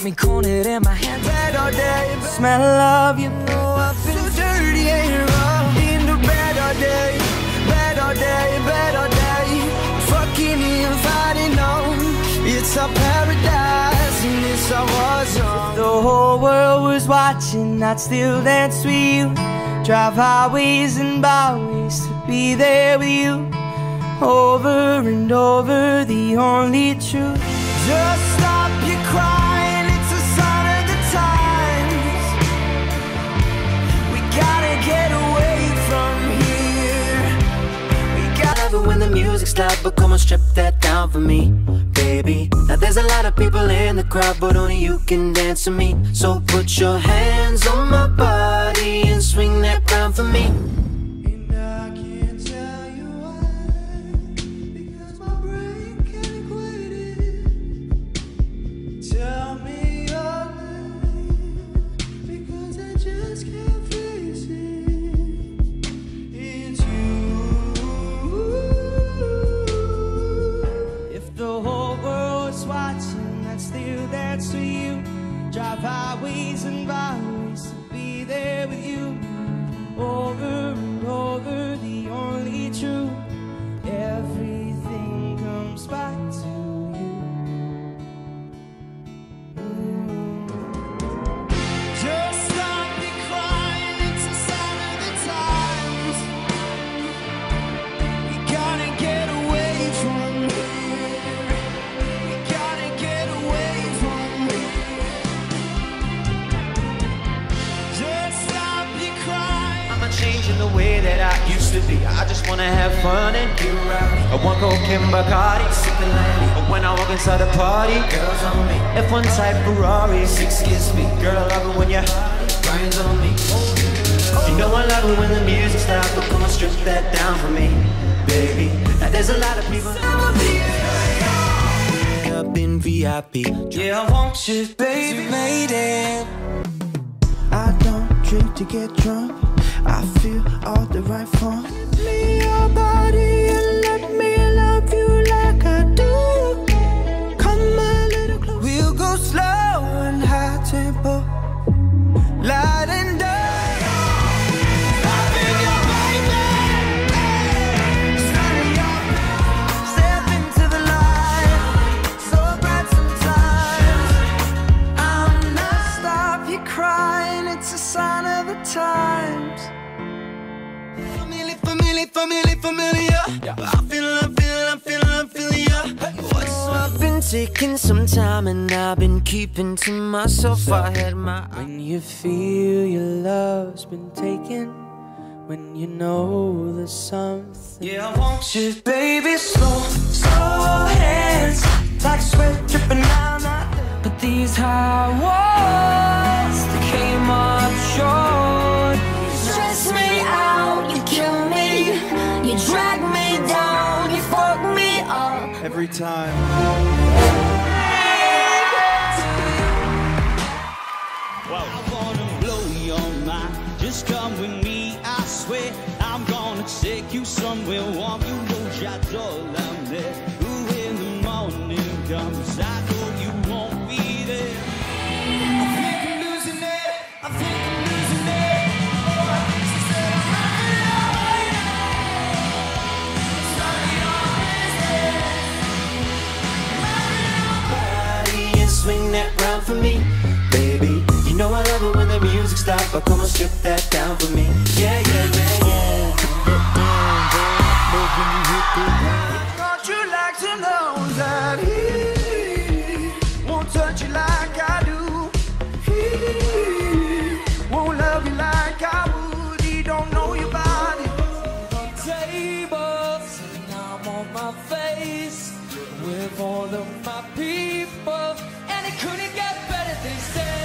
want me cornered in my hand Bed all day, smell of you know I've been so dirty and rough. In the bed all day, bed all day, bed all day. Fucking and fighting It's our paradise and it's our war zone. The whole world was watching I'd still dance with you. Drive highways and byways to be there with you. Over and over the only truth. Just music's loud, but come on, strip that down for me, baby. Now there's a lot of people in the crowd, but only you can dance to me. So put your hands on my body and swing that crown for me. And wanna have fun and get rowdy. I want cocaine Bacardi, sipping Lanny. But when I walk inside the party, girls on me. F1 type Ferrari, six kiss me. Girl, I love it when you Brian's on me. You know I love it when the music stops, but come on, strip that down for me, baby. Now there's a lot of people. Up in VIP. Yeah, I want you, baby. Made it. I don't drink to get drunk. I feel all the right funk. Me your body and let me family, family, familiar. I feel, I feel, I feel, I feel ya. What's I've been taking some time and I've been keeping to myself. I had my when you feel your love's been taken, when you know there's something. Yeah, I want you. Baby, slow, slow hands, like sweat dripping down. But these high walls, every time? I wanna blow your mind. Just come with me, I swear. I'm gonna take you somewhere warm. You know j'adore la mer. Ooh, when the morning comes, I music stops, but come on, strip that down for me. Yeah, yeah, yeah, yeah. Don't you like to know that he won't touch you like I do? He won't love you like I would. He don't know your body. tables and I'm on my face with all of my people and it couldn't get better they say